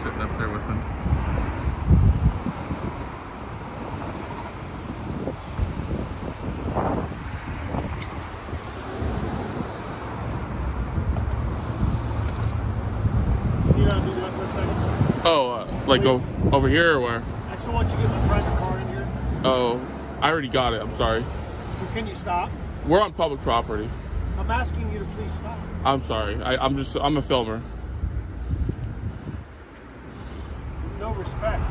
sitting up there with him. Oh, uh, like o- over here or where? I still want you to get my private car in here. Oh, I already got it. I'm sorry. Well, can you stop? We're on public property. I'm asking you to please stop. I'm sorry. I, I'm just. I'm a filmer. No respect.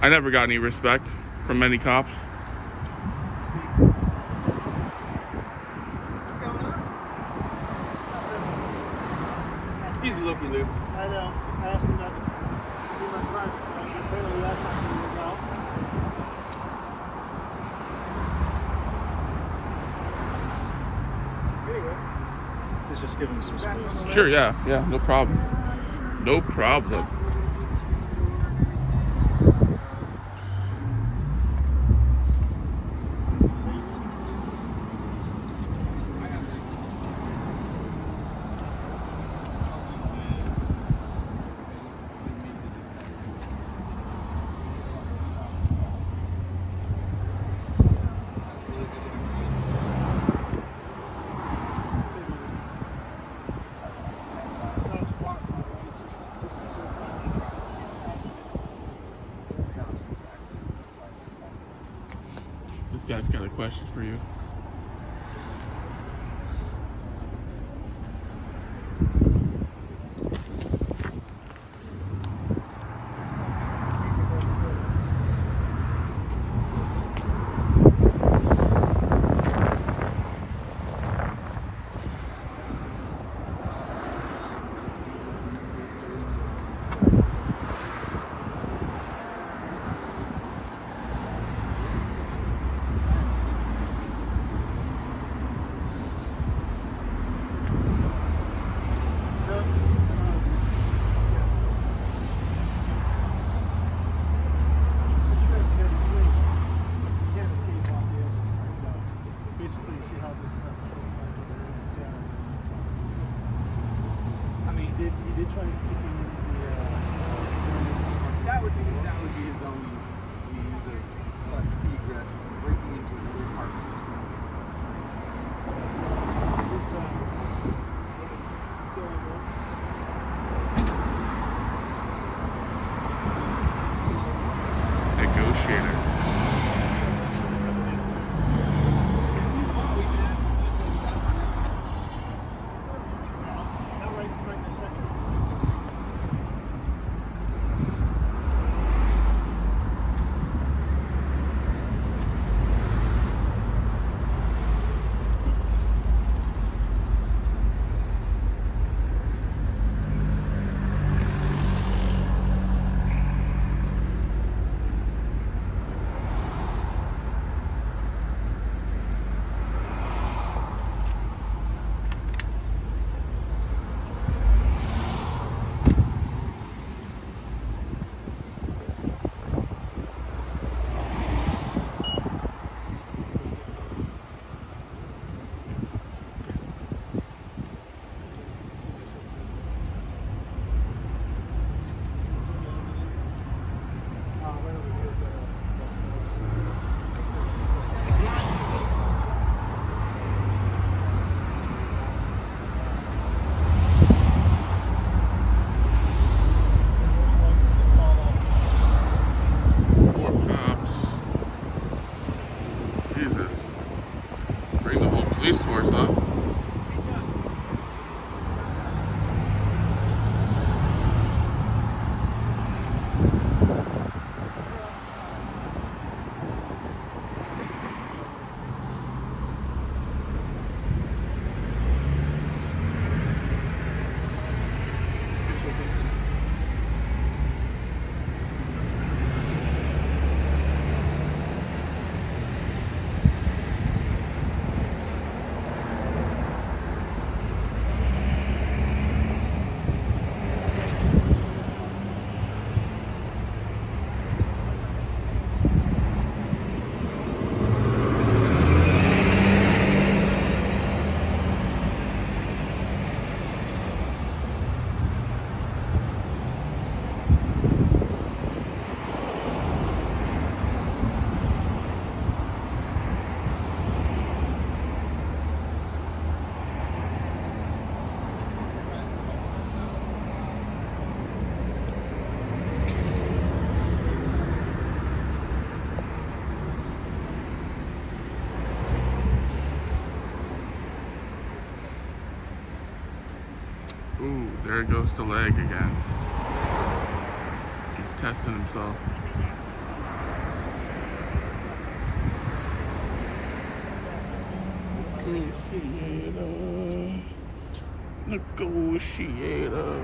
I never got any respect from many cops. See. What's going on? He's looking, Luke. I know. I asked him not to be my private Apparently that's not going to work out. Anyway. Let's just give him some space. Sure, yeah, yeah, no problem. No problem. This guy's got a question for you. Jesus. Bring the whole police force up. Ooh, there goes the leg again. He's testing himself. Negotiator. Negotiator.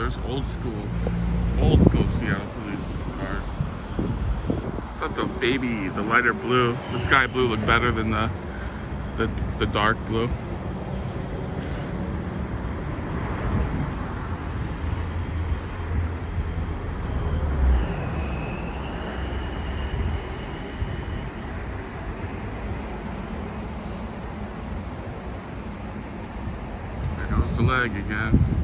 There's old school, old school Seattle police cars. Thought the baby, the lighter blue, the sky blue looked better than the the, the dark blue. Goes the leg again.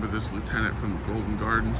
Remember this lieutenant from the Golden Gardens.